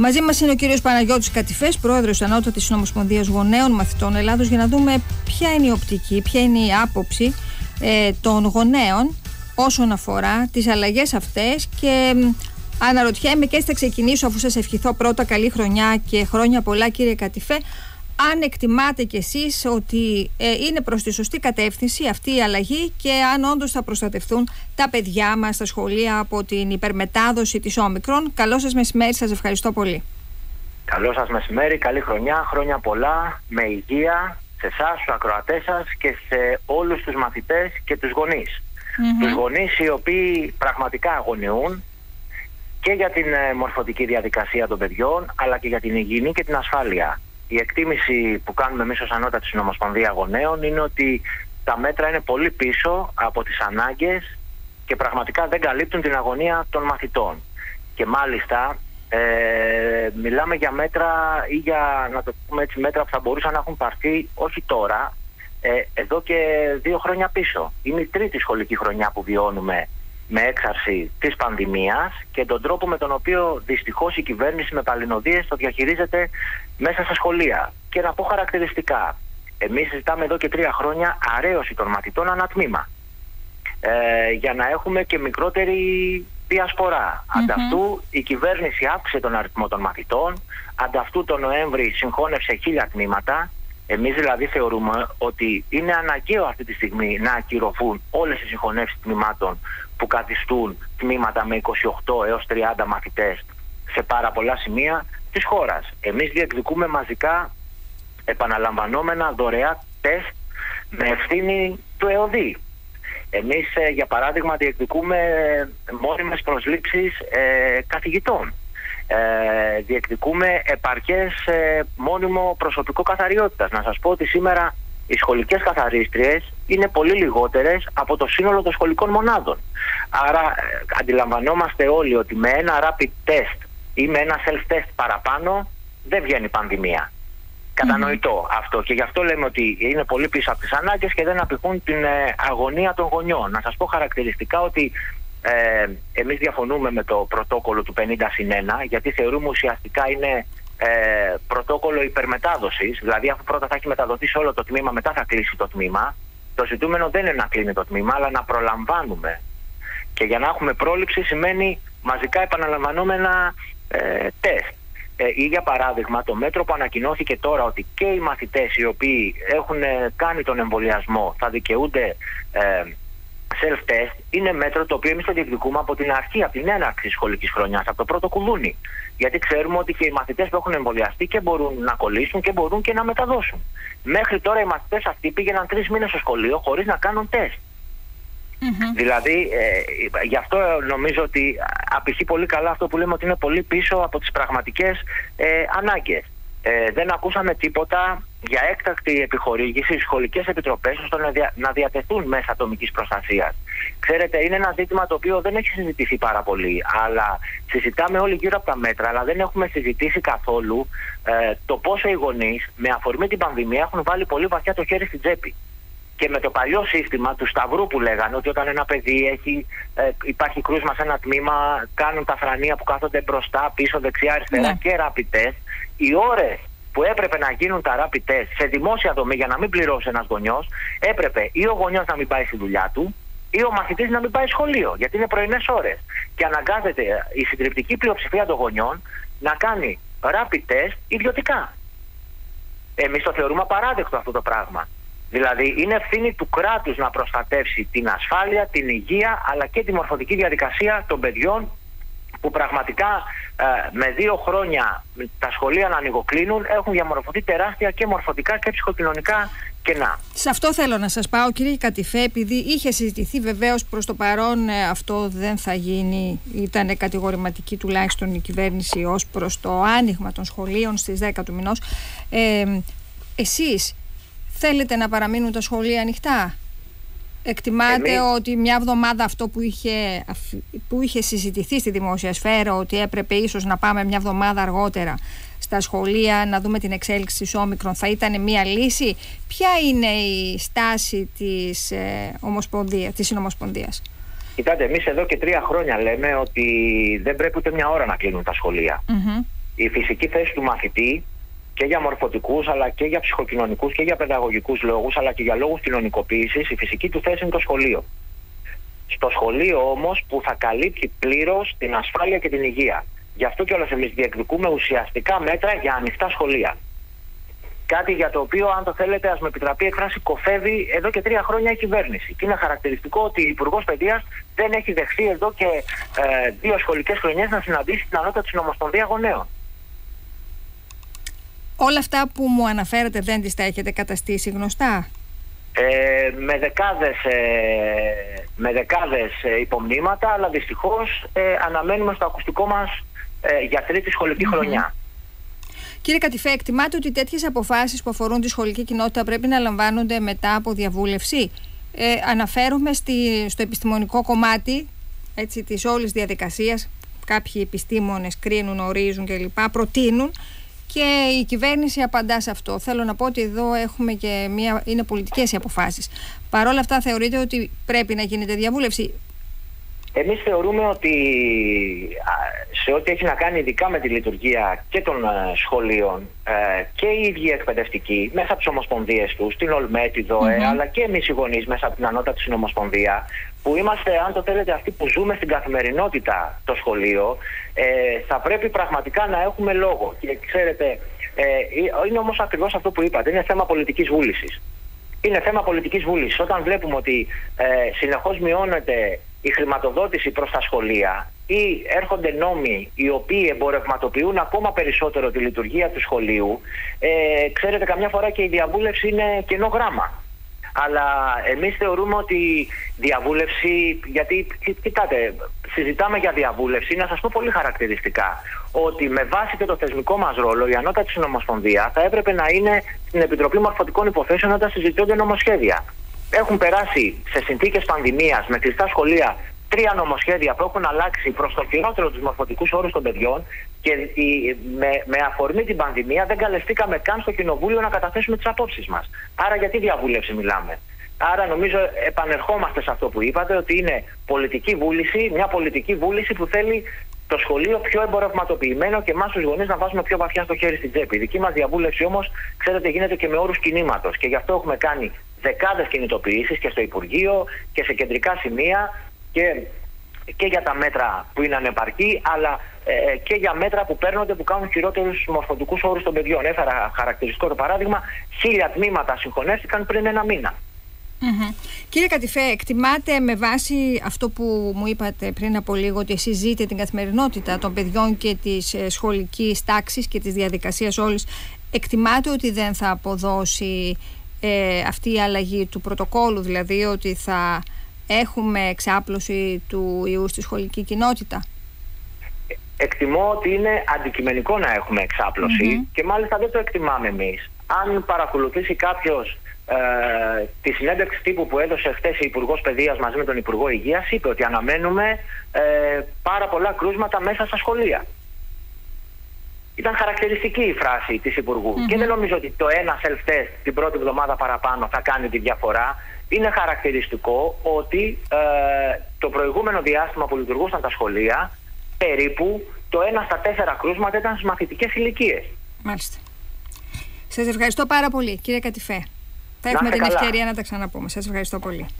Μαζί μας είναι ο κύριος Παναγιώτης Κατηφές, πρόεδρος τη Ανώτατης Συνομοσπονδίας Γονέων Μαθητών Ελλάδος, για να δούμε ποια είναι η οπτική, ποια είναι η άποψη ε, των γονέων όσον αφορά τις αλλαγές αυτές. Και αναρωτιέμαι και θα ξεκινήσω αφού σας ευχηθώ πρώτα καλή χρονιά και χρόνια πολλά κύριε Κατηφέ αν εκτιμάτε κι εσείς ότι ε, είναι προς τη σωστή κατεύθυνση αυτή η αλλαγή και αν όντως θα προστατευτούν τα παιδιά μας στα σχολεία από την υπερμετάδοση της όμικρον. Καλό σας μεσημέρι, σας ευχαριστώ πολύ. Καλό σας μεσημέρι, καλή χρονιά, χρόνια πολλά, με υγεία σε εσάς, στους ακροατές σας και σε όλους τους μαθητές και τους γονείς. Mm-hmm. Τους γονείς οι οποίοι πραγματικά αγωνιούν και για την ε, μορφωτική διαδικασία των παιδιών αλλά και για την υγιεινή και την ασφάλεια η εκτίμηση που κάνουμε εμείς ως Ανώτατη Συνομοσπονδία Γονέων είναι ότι τα μέτρα είναι πολύ πίσω από τις ανάγκες και πραγματικά δεν καλύπτουν την αγωνία των μαθητών. Και μάλιστα ε, μιλάμε για μέτρα ή για να το πούμε έτσι μέτρα που θα μπορούσαν να έχουν πάρθει όχι τώρα, ε, εδώ και δύο χρόνια πίσω. Είναι η τρίτη σχολική χρονιά που βιώνουμε με έξαρση της πανδημίας και τον τρόπο με τον οποίο δυστυχώς η κυβέρνηση με παλινοδίες το διαχειρίζεται μέσα στα σχολεία. Και να πω χαρακτηριστικά, εμείς συζητάμε εδώ και τρία χρόνια αρέωση των μαθητών ανατμήμα ε, για να έχουμε και μικρότερη διασπορά. Mm-hmm. Ανταυτού η κυβέρνηση αύξησε τον αριθμό των μαθητών, ανταυτού τον Νοέμβρη συγχώνευσε χίλια τμήματα, εμείς δηλαδή θεωρούμε ότι είναι αναγκαίο αυτή τη στιγμή να ακυρωθούν όλες οι συγχωνεύσεις τμήματων που καθιστούν τμήματα με 28 έως 30 μαθητές σε πάρα πολλά σημεία της χώρας. Εμείς διεκδικούμε μαζικά επαναλαμβανόμενα δωρεά τεστ με ευθύνη του ΕΟΔΗ. Εμείς ε, για παράδειγμα διεκδικούμε μόνιμες προσλήψεις ε, καθηγητών. Ε, διεκδικούμε επαρκές ε, μόνιμο προσωπικό καθαριότητας. Να σας πω ότι σήμερα οι σχολικές καθαρίστριες είναι πολύ λιγότερες από το σύνολο των σχολικών μονάδων. Άρα ε, αντιλαμβανόμαστε όλοι ότι με ένα rapid test ή με ένα self-test παραπάνω δεν βγαίνει πανδημία. Κατανοητό αυτό και γι' αυτό λέμε ότι είναι πολύ πίσω από τις ανάγκες και δεν απηχούν την ε, αγωνία των γονιών. Να σας πω χαρακτηριστικά ότι ε, εμείς διαφωνούμε με το πρωτόκολλο του 50 συν 1 γιατί θεωρούμε ουσιαστικά είναι ε, πρωτόκολλο υπερμετάδοσης. Δηλαδή αφού πρώτα θα έχει μεταδοθεί σε όλο το τμήμα μετά θα κλείσει το τμήμα. Το ζητούμενο δεν είναι να κλείνει το τμήμα αλλά να προλαμβάνουμε. Και για να έχουμε πρόληψη σημαίνει μαζικά επαναλαμβανόμενα ε, τεστ. Ε, ή για παράδειγμα το μέτρο που ανακοινώθηκε τώρα ότι και οι μαθητές οι οποίοι έχουν ε, κάνει τον εμβολιασμό θα δικαιούνται ε, self-test είναι μέτρο το οποίο εμείς το διεκδικούμε από την αρχή, από την έναρξη σχολικής χρονιάς, από το πρώτο κουδούνι. Γιατί ξέρουμε ότι και οι μαθητές που έχουν εμβολιαστεί και μπορούν να κολλήσουν και μπορούν και να μεταδώσουν. Μέχρι τώρα οι μαθητές αυτοί πήγαιναν τρεις μήνες στο σχολείο χωρίς να κάνουν τεστ. Δηλαδή, ε, γι' αυτό νομίζω ότι απηχεί πολύ καλά αυτό που λέμε ότι είναι πολύ πίσω από τις πραγματικές ε, ανάγκες. Ε, δεν ακούσαμε τίποτα για έκτακτη επιχορήγηση στις σχολικές επιτροπές ώστε να, δια, να διατεθούν μέσα ατομικής προστασίας. Ξέρετε, είναι ένα ζήτημα το οποίο δεν έχει συζητηθεί πάρα πολύ, αλλά συζητάμε όλοι γύρω από τα μέτρα, αλλά δεν έχουμε συζητήσει καθόλου ε, το πόσο οι γονείς με αφορμή την πανδημία έχουν βάλει πολύ βαθιά το χέρι στην τσέπη και με το παλιό σύστημα του Σταυρού που λέγανε ότι όταν ένα παιδί έχει, ε, υπάρχει κρούσμα σε ένα τμήμα, κάνουν τα φρανία που κάθονται μπροστά, πίσω, δεξιά, αριστερά ναι. και ραπιτές, οι ώρες που έπρεπε να γίνουν τα ραπιτέ σε δημόσια δομή για να μην πληρώσει ένας γονιός, έπρεπε ή ο γονιός να μην πάει στη δουλειά του, ή ο μαθητής να μην πάει σχολείο, γιατί είναι πρωινές ώρες. Και αναγκάζεται η συντριπτική πλειοψηφία των γονιών να κάνει rapid test ιδιωτικά. Εμείς το θεωρούμε απαράδεκτο αυτό το πράγμα. Δηλαδή είναι ευθύνη του κράτους να προστατεύσει την ασφάλεια, την υγεία αλλά και τη μορφωτική διαδικασία των παιδιών που πραγματικά ε, με δύο χρόνια τα σχολεία να ανοιγοκλίνουν έχουν διαμορφωθεί τεράστια και μορφωτικά και ψυχοκοινωνικά κενά. Σε αυτό θέλω να σας πάω κύριε Κατηφέ επειδή είχε συζητηθεί βεβαίως προς το παρόν ε, αυτό δεν θα γίνει ήταν κατηγορηματική τουλάχιστον η κυβέρνηση ως προς το άνοιγμα των σχολείων στις 10 του μηνός ε, εσείς Θέλετε να παραμείνουν τα σχολεία ανοιχτά; Εκτιμάτε ότι μια εβδομάδα αυτό που είχε, που είχε συζητηθεί στη δημόσια σφαίρα ότι έπρεπε ίσως να πάμε μια εβδομάδα αργότερα στα σχολεία να δούμε την εξέλιξη της όμικρον θα ήταν μια λύση; Ποια είναι η στάση της, ε, ομοσπονδία, της Συνομοσπονδίας; Κοιτάτε, εμείς εδώ και τρία χρόνια λέμε ότι δεν πρέπει ούτε μια ώρα να κλείνουν τα σχολεία. η φυσική θέση του μαθητή και για μορφωτικούς αλλά και για ψυχοκοινωνικούς και για παιδαγωγικούς λόγους αλλά και για λόγους κοινωνικοποίησης η φυσική του θέση είναι το σχολείο. Στο σχολείο όμως που θα καλύπτει πλήρως την ασφάλεια και την υγεία. Γι' αυτό κιόλας εμείς διεκδικούμε ουσιαστικά μέτρα για ανοιχτά σχολεία. Κάτι για το οποίο, αν το θέλετε, ας με επιτραπεί εκφράση, κοφεύει εδώ και τρία χρόνια η κυβέρνηση. Και είναι χαρακτηριστικό ότι ο Υπουργός Παιδείας δεν έχει δεχθεί εδώ και ε, δύο σχολικές χρονιές να συναντήσει την ανώτατη συνομοσπονδία γονέων. Όλα αυτά που μου αναφέρετε δεν τις τα έχετε καταστήσει γνωστά; Ε, με δεκάδες, ε, με δεκάδες ε, υπομνήματα, αλλά δυστυχώς ε, αναμένουμε στο ακουστικό μας ε, για τρίτη χρονιά. Κύριε Κατηφέ, εκτιμάτε ότι τέτοιες αποφάσεις που αφορούν τη σχολική κοινότητα πρέπει να λαμβάνονται μετά από διαβούλευση; Ε, αναφέρομαι στη, στο επιστημονικό κομμάτι έτσι, της όλης διαδικασίας. Κάποιοι επιστήμονες κρίνουν, ορίζουν κλπ. Προτείνουν και η κυβέρνηση απαντά σε αυτό. Θέλω να πω ότι εδώ έχουμε και μια, είναι πολιτικές οι αποφάσεις. Παρ' όλα αυτά θεωρείτε ότι πρέπει να γίνεται διαβούλευση; Εμείς θεωρούμε ότι σε ό,τι έχει να κάνει ειδικά με τη λειτουργία και των ε, σχολείων ε, και οι ίδιοι εκπαιδευτικοί μέσα από τις ομοσπονδίες τους, την ΟΛΜΕ, τη ΔΟΕ, αλλά και εμείς οι γονείς μέσα από την ανώτατη συνομοσπονδία που είμαστε, αν το θέλετε, αυτοί που ζούμε στην καθημερινότητα το σχολείο, ε, θα πρέπει πραγματικά να έχουμε λόγο. Και ξέρετε, ε, είναι όμως ακριβώς αυτό που είπατε, είναι θέμα πολιτικής βούλησης. Είναι θέμα πολιτικής βούλησης. Όταν βλέπουμε ότι ε, συνεχώς μειώνεται η χρηματοδότηση προς τα σχολεία ή έρχονται νόμοι οι οποίοι εμπορευματοποιούν ακόμα περισσότερο τη λειτουργία του σχολείου, ε, ξέρετε καμιά φορά και η διαβούλευση είναι κενό γράμμα. Αλλά εμείς θεωρούμε ότι διαβούλευση, γιατί κοιτάτε, συζητάμε για διαβούλευση, να σας πω πολύ χαρακτηριστικά, ότι με βάση και το θεσμικό μας ρόλο η ανώτατη συνομοσπονδία θα έπρεπε να είναι στην Επιτροπή Μορφωτικών Υποθέσεων όταν συζητούνται νομοσχέδια. Έχουν περάσει σε συνθήκες πανδημίας με κλειστά σχολεία τρία νομοσχέδια που έχουν αλλάξει προς το χειρότερο τους μορφωτικούς όρους των παιδιών και με, με αφορμή την πανδημία δεν καλεστήκαμε καν στο Κοινοβούλιο να καταθέσουμε τις απόψεις μας. Άρα, γιατί διαβούλευση μιλάμε. Άρα, νομίζω επανερχόμαστε σε αυτό που είπατε, ότι είναι πολιτική βούληση, μια πολιτική βούληση που θέλει το σχολείο πιο εμπορευματοποιημένο και εμάς τους γονείς να βάζουμε πιο βαθιά στο χέρι στην τσέπη. Η δική μας διαβούλευση όμως, ξέρετε, γίνεται και με όρους κινήματος. Και γι' αυτό έχουμε κάνει δεκάδες κινητοποιήσεις και στο Υπουργείο και σε κεντρικά σημεία και, και για τα μέτρα που είναι ανεπαρκή, αλλά ε, και για μέτρα που παίρνονται που κάνουν χειρότερους μορφωτικούς όρους των παιδιών. Έφερα χαρακτηριστικό το παράδειγμα: χίλια τμήματα συγχωνεύτηκαν πριν ένα μήνα. Κύριε Κατηφέ, εκτιμάτε με βάση αυτό που μου είπατε πριν από λίγο ότι εσείς ζείτε την καθημερινότητα των παιδιών και της ε, σχολικής τάξης και της διαδικασίας όλης εκτιμάτε ότι δεν θα αποδώσει ε, αυτή η αλλαγή του πρωτοκόλου δηλαδή ότι θα έχουμε εξάπλωση του ιού στη σχολική κοινότητα; Εκτιμώ ότι είναι αντικειμενικό να έχουμε και μάλιστα δεν το εκτιμάμε εμείς. Αν παρακολουθήσει κάποιος ε, τη συνέντευξη τύπου που έδωσε χθες η Υπουργός Παιδείας μαζί με τον Υπουργό Υγείας, είπε ότι αναμένουμε ε, πάρα πολλά κρούσματα μέσα στα σχολεία. Ήταν χαρακτηριστική η φράση της υπουργου Και δεν νομίζω ότι το ένα self-test την πρώτη εβδομάδα παραπάνω θα κάνει τη διαφορά είναι χαρακτηριστικό ότι ε, το προηγούμενο διάστημα που λειτουργούσαν τα σχολεία, περίπου το 1 στα 4 κρούσματα ήταν στις μαθητικές ηλικίες. Μάλιστα. Σας ευχαριστώ πάρα πολύ, κύριε Κατηφέ. Θα έχουμε την ευκαιρία να τα ξαναπούμε. Σας ευχαριστώ πολύ.